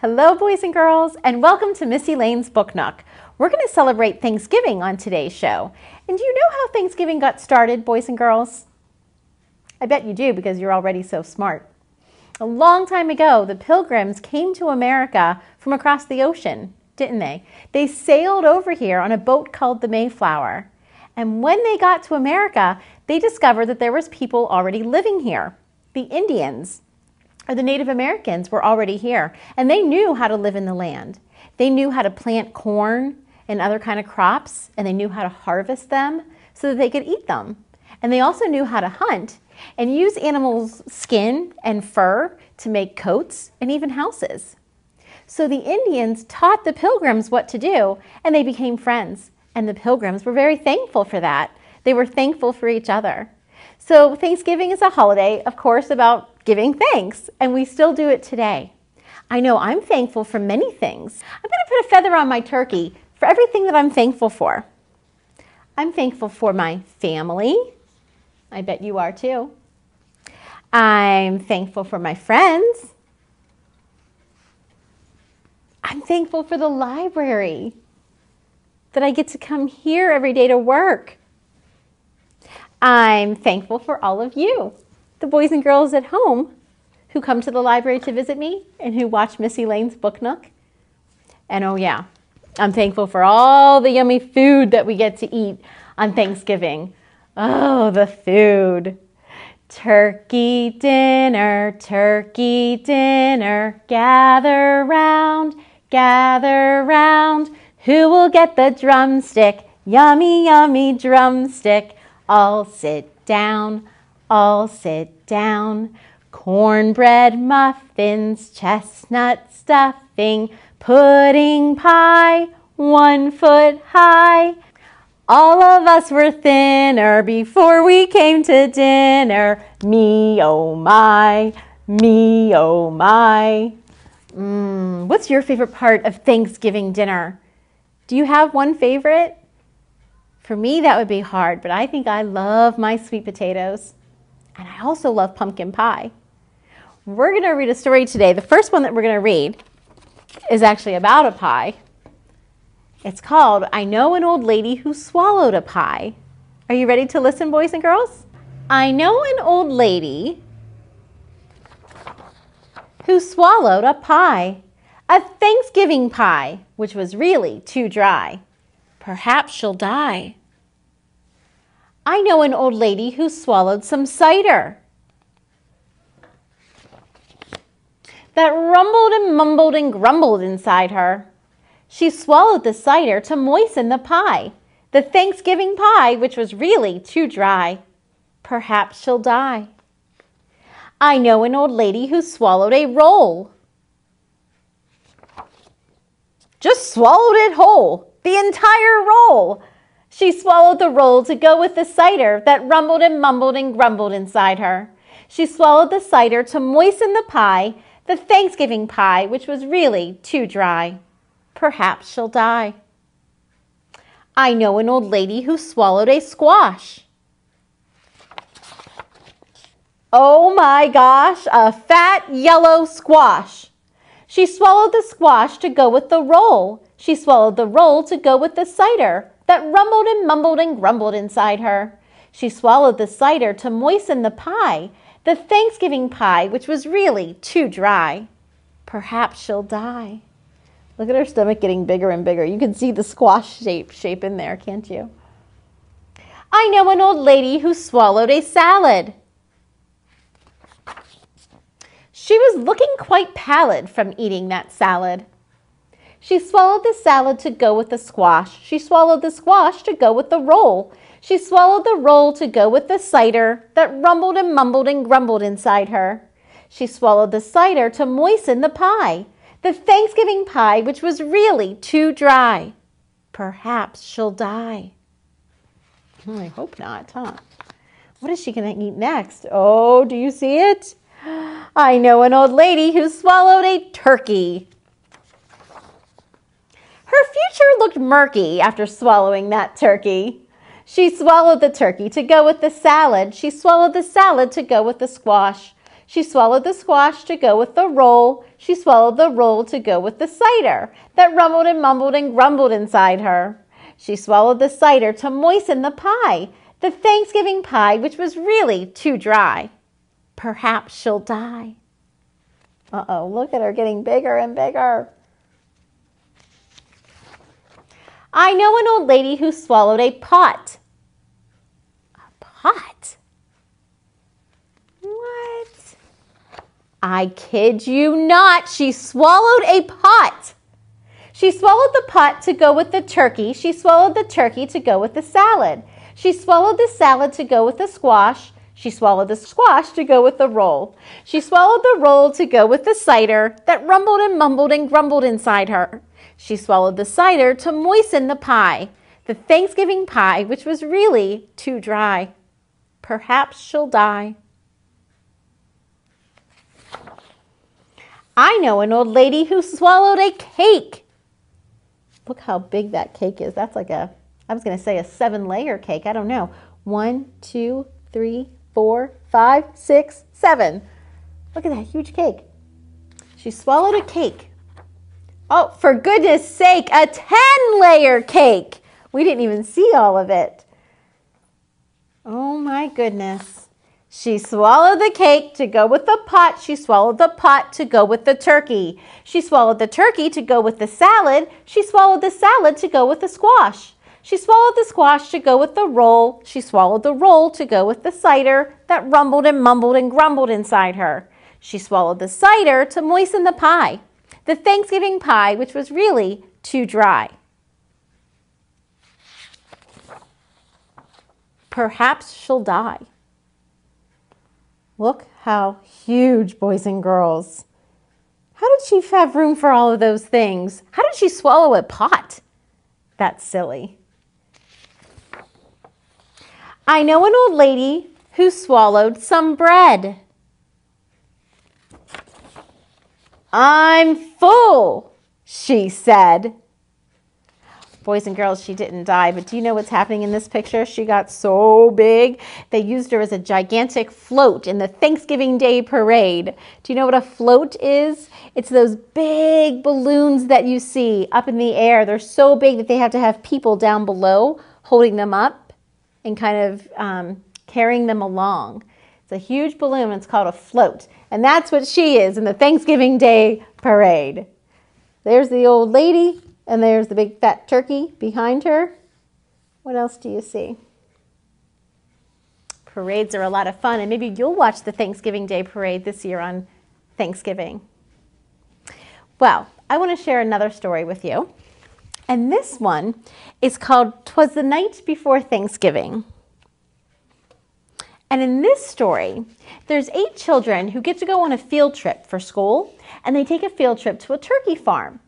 Hello, boys and girls, and welcome to Miss Elaine's Book Nook. We're going to celebrate Thanksgiving on today's show. And do you know how Thanksgiving got started, boys and girls? I bet you do because you're already so smart. A long time ago, the pilgrims came to America from across the ocean, didn't they? They sailed over here on a boat called the Mayflower. And when they got to America, they discovered that there was people already living here. The Indians, or the Native Americans were already here and they knew how to live in the land. They knew how to plant corn and other kind of crops and they knew how to harvest them so that they could eat them. And they also knew how to hunt and use animals' skin and fur to make coats and even houses. So the Indians taught the pilgrims what to do and they became friends. And the pilgrims were very thankful for that. They were thankful for each other. So Thanksgiving is a holiday, of course, about giving thanks, and we still do it today. I know I'm thankful for many things. I'm going to put a feather on my turkey for everything that I'm thankful for. I'm thankful for my family. I bet you are too. I'm thankful for my friends. I'm thankful for the library that I get to come here every day to work. I'm thankful for all of you the boys and girls at home who come to the library to visit me and who watch Miss Elaine's Book Nook. And oh, yeah, I'm thankful for all the yummy food that we get to eat on Thanksgiving. Oh, the food. Turkey dinner, turkey dinner, gather round, gather round. Who will get the drumstick? Yummy, yummy drumstick. All sit down all sit down. Cornbread muffins, chestnut stuffing, pudding pie, one foot high. All of us were thinner before we came to dinner. Me, oh my, me, oh my. Mm, what's your favorite part of Thanksgiving dinner? Do you have one favorite? For me, that would be hard, but I think I love my sweet potatoes. And I also love pumpkin pie. We're going to read a story today. The first one that we're going to read is actually about a pie. It's called I Know an Old Lady Who Swallowed a Pie. Are you ready to listen, boys and girls? I know an old lady who swallowed a pie, a Thanksgiving pie, which was really too dry. Perhaps she'll die. I know an old lady who swallowed some cider. That rumbled and mumbled and grumbled inside her. She swallowed the cider to moisten the pie, the Thanksgiving pie, which was really too dry. Perhaps she'll die. I know an old lady who swallowed a roll. Just swallowed it whole, the entire roll. She swallowed the roll to go with the cider that rumbled and mumbled and grumbled inside her. She swallowed the cider to moisten the pie, the Thanksgiving pie, which was really too dry. Perhaps she'll die. I know an old lady who swallowed a squash. Oh my gosh, a fat yellow squash. She swallowed the squash to go with the roll. She swallowed the roll to go with the cider that rumbled and mumbled and grumbled inside her. She swallowed the cider to moisten the pie, the Thanksgiving pie, which was really too dry. Perhaps she'll die. Look at her stomach getting bigger and bigger. You can see the squash shape shape in there, can't you? I know an old lady who swallowed a salad. She was looking quite pallid from eating that salad. She swallowed the salad to go with the squash. She swallowed the squash to go with the roll. She swallowed the roll to go with the cider that rumbled and mumbled and grumbled inside her. She swallowed the cider to moisten the pie, the Thanksgiving pie, which was really too dry. Perhaps she'll die. Oh, I hope not, huh? What is she going to eat next? Oh, do you see it? I know an old lady who swallowed a turkey. Her future looked murky after swallowing that turkey. She swallowed the turkey to go with the salad. She swallowed the salad to go with the squash. She swallowed the squash to go with the roll. She swallowed the roll to go with the cider that rumbled and mumbled and grumbled inside her. She swallowed the cider to moisten the pie, the Thanksgiving pie, which was really too dry. Perhaps she'll die. Uh oh, look at her getting bigger and bigger. I know an old lady who swallowed a pot. A pot? What? I kid you not, she swallowed a pot. She swallowed the pot to go with the turkey. She swallowed the turkey to go with the salad. She swallowed the salad to go with the squash. She swallowed the squash to go with the roll. She swallowed the roll to go with the cider that rumbled and mumbled and grumbled inside her. She swallowed the cider to moisten the pie, the Thanksgiving pie, which was really too dry. Perhaps she'll die. I know an old lady who swallowed a cake. Look how big that cake is. That's like a, I was going to say a seven layer cake. I don't know. One, two, three, four, five, six, seven. Look at that huge cake. She swallowed a cake. Oh, for goodness sake, a 10 layer cake. We didn't even see all of it. Oh my goodness. She swallowed the cake to go with the pot. She swallowed the pot to go with the turkey. She swallowed the turkey to go with the salad. She swallowed the salad to go with the squash. She swallowed the squash to go with the roll. She swallowed the roll to go with the cider that rumbled and mumbled and grumbled inside her. She swallowed the cider to moisten the pie the Thanksgiving pie, which was really too dry. Perhaps she'll die. Look how huge, boys and girls. How did she have room for all of those things? How did she swallow a pot? That's silly. I know an old lady who swallowed some bread. I'm full, she said. Boys and girls, she didn't die, but do you know what's happening in this picture? She got so big, they used her as a gigantic float in the Thanksgiving Day parade. Do you know what a float is? It's those big balloons that you see up in the air. They're so big that they have to have people down below holding them up and kind of um, carrying them along. It's a huge balloon, it's called a float. And that's what she is in the Thanksgiving Day parade. There's the old lady, and there's the big fat turkey behind her. What else do you see? Parades are a lot of fun, and maybe you'll watch the Thanksgiving Day parade this year on Thanksgiving. Well, I want to share another story with you. And this one is called Twas the Night Before Thanksgiving. And in this story, there's eight children who get to go on a field trip for school, and they take a field trip to a turkey farm.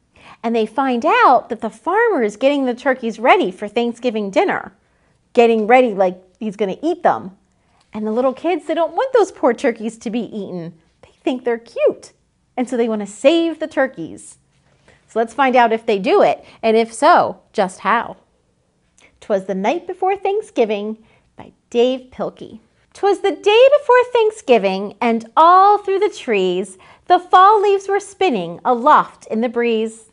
And they find out that the farmer is getting the turkeys ready for Thanksgiving dinner, getting ready like he's going to eat them. And the little kids, they don't want those poor turkeys to be eaten. They think they're cute. And so they want to save the turkeys. So let's find out if they do it, and if so, just how. Twas the Night Before Thanksgiving by Dav Pilkey. 'Twas the day before Thanksgiving, and all through the trees the fall leaves were spinning aloft in the breeze.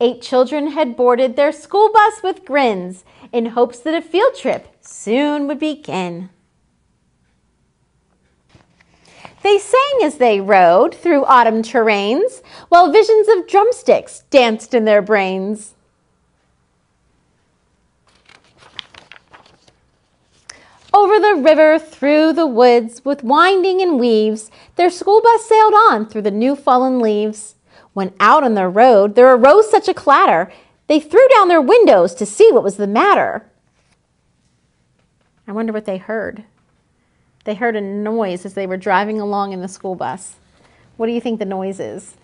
Eight children had boarded their school bus with grins in hopes that a field trip soon would begin. They sang as they rode through autumn terrains, while visions of drumsticks danced in their brains. Over the river, through the woods, with winding and weaves, their school bus sailed on through the new fallen leaves. When out on the road, there arose such a clatter, they threw down their windows to see what was the matter. I wonder what they heard. They heard a noise as they were driving along in the school bus. What do you think the noise is?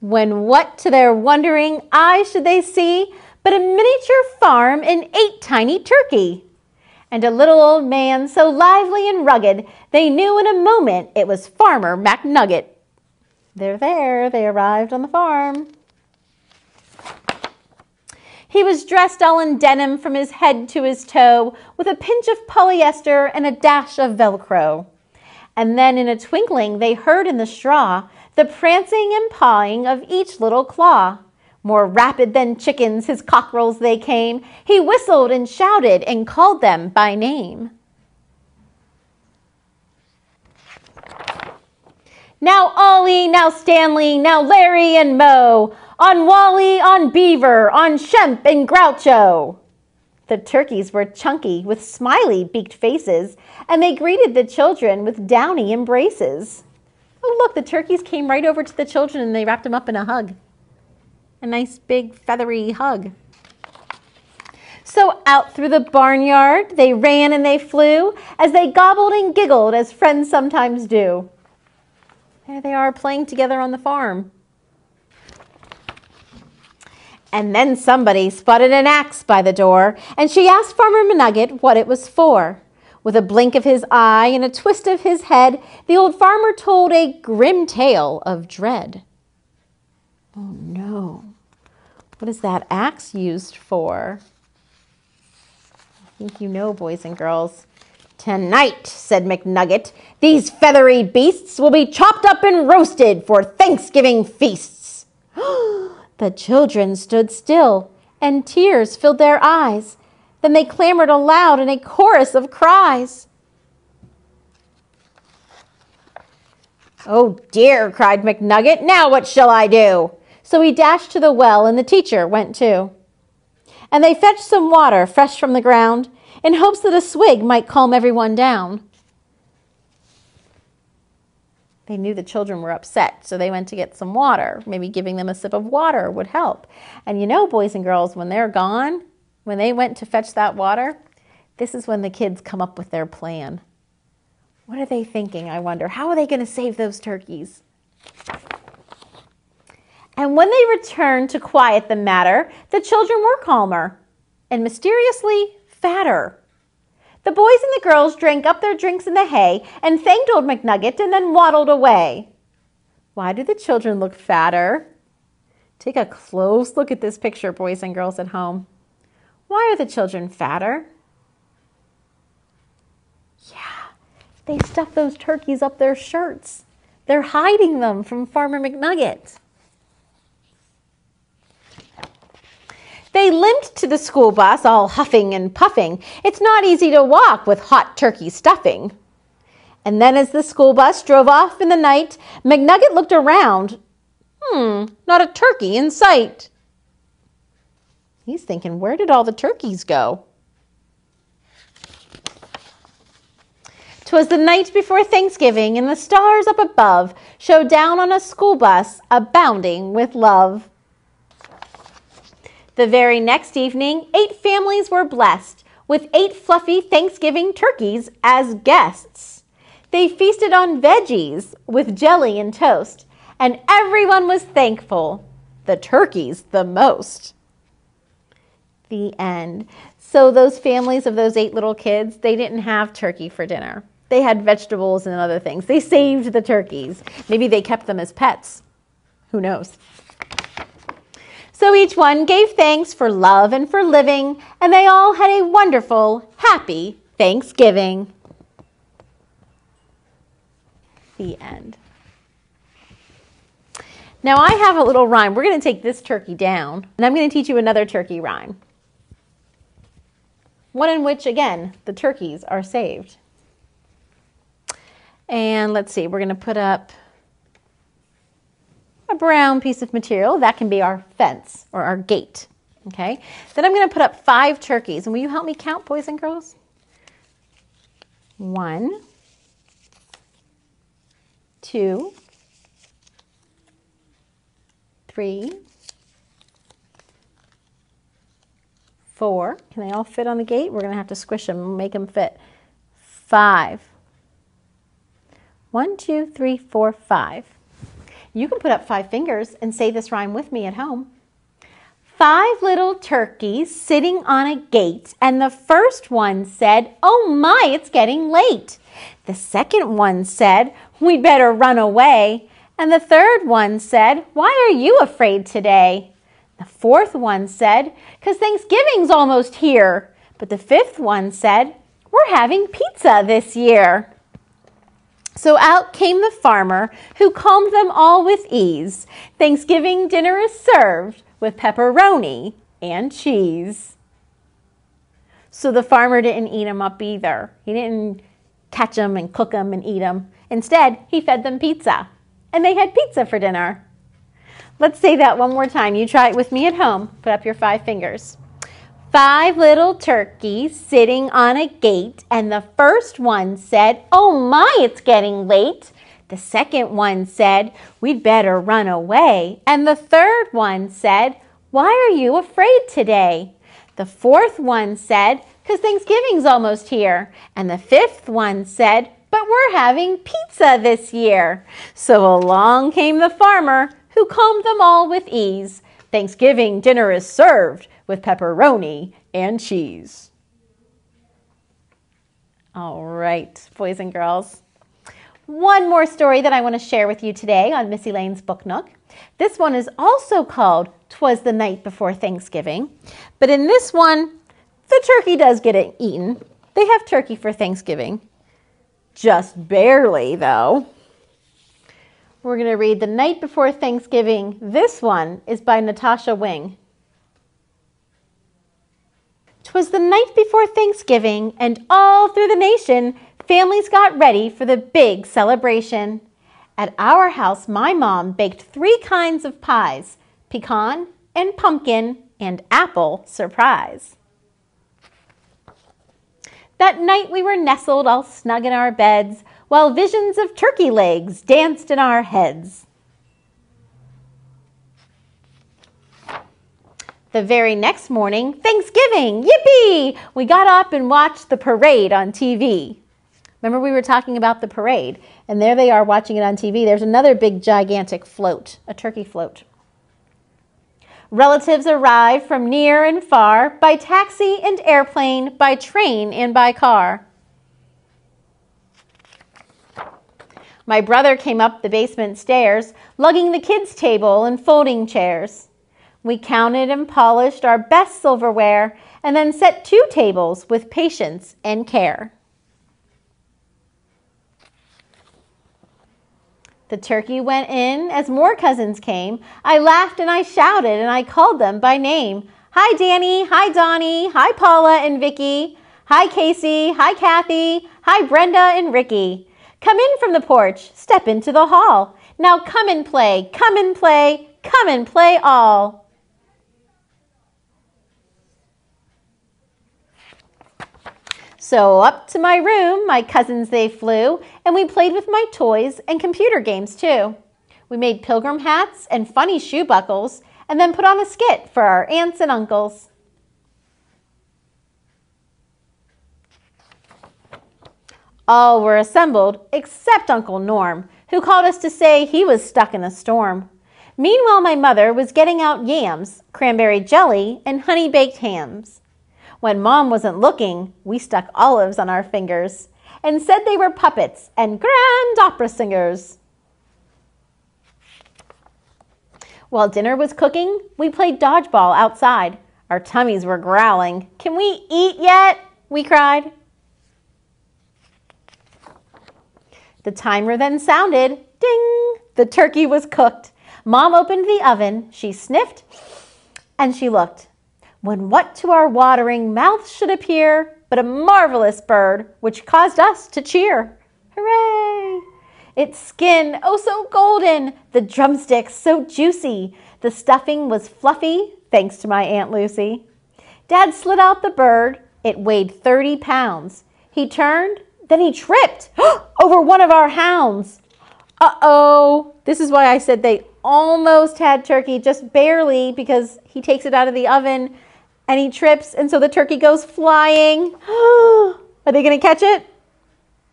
When what to their wondering eyes should they see but a miniature farm and eight tiny turkey. And a little old man so lively and rugged, they knew in a moment it was Farmer McNugget. They're there, they arrived on the farm. He was dressed all in denim from his head to his toe, with a pinch of polyester and a dash of Velcro. And then in a twinkling they heard in the straw the prancing and pawing of each little claw. More rapid than chickens, his cockerels they came. He whistled and shouted and called them by name. Now Ollie, now Stanley, now Larry and Moe, on Wally, on Beaver, on Shemp and Groucho. The turkeys were chunky with smiley beaked faces, and they greeted the children with downy embraces. Oh, look, the turkeys came right over to the children and they wrapped them up in a hug. A nice big feathery hug. So out through the barnyard they ran and they flew as they gobbled and giggled as friends sometimes do. There they are playing together on the farm. And then somebody spotted an axe by the door, and she asked Farmer McNugget what it was for. With a blink of his eye and a twist of his head, the old farmer told a grim tale of dread. Oh no. What is that axe used for? I think you know, boys and girls. Tonight, said McNugget, these feathery beasts will be chopped up and roasted for Thanksgiving feasts. The children stood still, and tears filled their eyes. Then they clamored aloud in a chorus of cries. Oh dear, cried McNugget, now what shall I do? So he dashed to the well, and the teacher went too. And they fetched some water fresh from the ground, in hopes that a swig might calm everyone down. They knew the children were upset, so they went to get some water. Maybe giving them a sip of water would help. And you know, boys and girls, when they're gone, when they went to fetch that water, this is when the kids come up with their plan. What are they thinking, I wonder? How are they going to save those turkeys? And when they returned to quiet the matter, the children were calmer and mysteriously fatter. The boys and the girls drank up their drinks in the hay and thanked old McNugget and then waddled away. Why do the children look fatter? Take a close look at this picture, boys and girls at home. Why are the children fatter? Yeah, they stuff those turkeys up their shirts. They're hiding them from Farmer McNugget. They limped to the school bus, all huffing and puffing. It's not easy to walk with hot turkey stuffing. And then as the school bus drove off in the night, McNugget looked around. Hmm, not a turkey in sight. He's thinking, where did all the turkeys go? Twas the night before Thanksgiving, and the stars up above showed down on a school bus abounding with love. The very next evening, eight families were blessed with eight fluffy Thanksgiving turkeys as guests. They feasted on veggies with jelly and toast, and everyone was thankful, the turkeys the most. The end. So, those families of those eight little kids, they didn't have turkey for dinner. They had vegetables and other things. They saved the turkeys. Maybe they kept them as pets. Who knows? So each one gave thanks for love and for living, and they all had a wonderful, happy Thanksgiving. The end. Now I have a little rhyme. We're going to take this turkey down, and I'm going to teach you another turkey rhyme. One in which, again, the turkeys are saved. And let's see, we're going to put up a brown piece of material. That can be our fence or our gate. Okay. Then I'm going to put up five turkeys. And will you help me count, boys and girls? One, two, three, four. Can they all fit on the gate? We're going to have to squish them make them fit. Five. One, two, three, four, five. You can put up five fingers and say this rhyme with me at home. Five little turkeys sitting on a gate, and the first one said, Oh my, it's getting late. The second one said, We'd better run away. And the third one said, Why are you afraid today? The fourth one said, Because Thanksgiving's almost here. But the fifth one said, We're having pizza this year. So out came the farmer, who calmed them all with ease. Thanksgiving dinner is served with pepperoni and cheese. So the farmer didn't eat them up either. He didn't catch them and cook them and eat them. Instead, he fed them pizza. And they had pizza for dinner. Let's say that one more time. You try it with me at home. Put up your five fingers. Five little turkeys sitting on a gate, and the first one said, Oh my, it's getting late. The second one said, We'd better run away. And the third one said, Why are you afraid today? The fourth one said, Because Thanksgiving's almost here. And the fifth one said, But we're having pizza this year. So along came the farmer, who calmed them all with ease. Thanksgiving dinner is served with pepperoni and cheese. All right, boys and girls. One more story that I want to share with you today on Miss Elaine's Book Nook. This one is also called Twas the Night Before Thanksgiving, but in this one, the turkey does get eaten. They have turkey for Thanksgiving. Just barely, though. We're going to read The Night Before Thanksgiving. This one is by Natasha Wing. Twas the night before Thanksgiving, and all through the nation, families got ready for the big celebration. At our house, my mom baked three kinds of pies pecan and pumpkin and apple surprise. That night we were nestled all snug in our beds while visions of turkey legs danced in our heads. The very next morning, Thanksgiving, yippee! We got up and watched the parade on TV. Remember, we were talking about the parade, and there they are watching it on TV. There's another big, gigantic float, a turkey float. Relatives arrived from near and far by taxi and airplane, by train and by car. My brother came up the basement stairs, lugging the kids' table and folding chairs. We counted and polished our best silverware and then set two tables with patience and care. The turkey went in as more cousins came. I laughed and I shouted and I called them by name. Hi, Danny. Hi, Donnie. Hi, Paula and Vicky. Hi, Casey. Hi, Kathy. Hi, Brenda and Ricky. Come in from the porch. Step into the hall. Now come and play. Come and play. Come and play all. So up to my room, my cousins they flew, and we played with my toys and computer games too. We made pilgrim hats and funny shoe buckles, and then put on a skit for our aunts and uncles. All were assembled except Uncle Norm, who called us to say he was stuck in a storm. Meanwhile, my mother was getting out yams, cranberry jelly, and honey baked hams. When mom wasn't looking, we stuck olives on our fingers and said they were puppets and grand opera singers. While dinner was cooking, we played dodgeball outside. Our tummies were growling. Can we eat yet? We cried. The timer then sounded. Ding! The turkey was cooked. Mom opened the oven. She sniffed and she looked when what to our watering mouths should appear but a marvelous bird which caused us to cheer. Hooray! Its skin, oh so golden, the drumsticks so juicy, the stuffing was fluffy, thanks to my Aunt Lucy. Dad slid out the bird, it weighed 30 pounds. He turned, then he tripped over one of our hounds. Uh oh, this is why I said they almost had turkey, just barely, because he takes it out of the oven and he trips, and so the turkey goes flying. Are they going to catch it?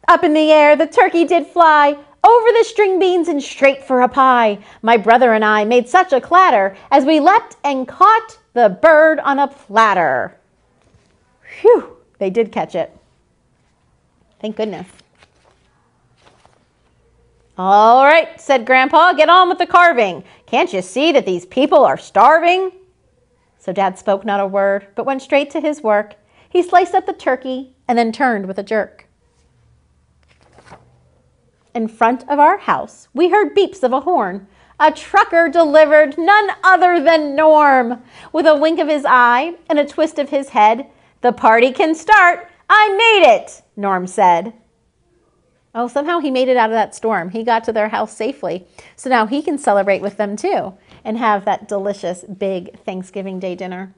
Up in the air, the turkey did fly over the string beans and straight for a pie. My brother and I made such a clatter as we leapt and caught the bird on a platter. Phew, they did catch it. Thank goodness. All right, said Grandpa, get on with the carving. Can't you see that these people are starving? So Dad spoke not a word, but went straight to his work. He sliced up the turkey and then turned with a jerk. In front of our house, we heard beeps of a horn. A trucker delivered none other than Norm. With a wink of his eye and a twist of his head, the party can start. I made it, Norm said. Oh, somehow he made it out of that storm. He got to their house safely. So now he can celebrate with them too and have that delicious big Thanksgiving Day dinner.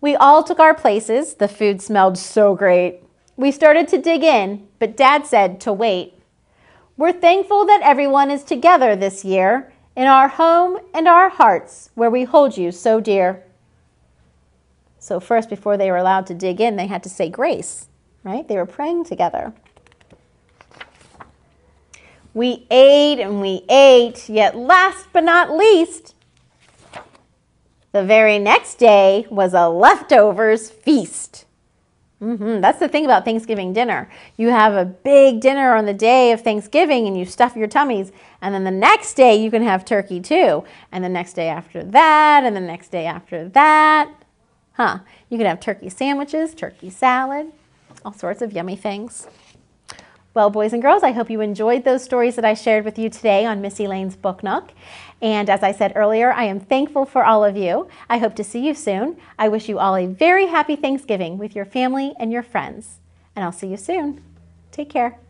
We all took our places. The food smelled so great. We started to dig in, but Dad said to wait. We're thankful that everyone is together this year in our home and our hearts where we hold you so dear. So, first, before they were allowed to dig in, they had to say grace, right? They were praying together. We ate and we ate, yet last but not least, the very next day was a leftovers feast. Mm-hmm. That's the thing about Thanksgiving dinner. You have a big dinner on the day of Thanksgiving and you stuff your tummies, and then the next day you can have turkey too, and the next day after that, and the next day after that. Huh. You can have turkey sandwiches, turkey salad, all sorts of yummy things. Well, boys and girls, I hope you enjoyed those stories that I shared with you today on Miss Elaine's Book Nook. And as I said earlier, I am thankful for all of you. I hope to see you soon. I wish you all a very happy Thanksgiving with your family and your friends. And I'll see you soon. Take care.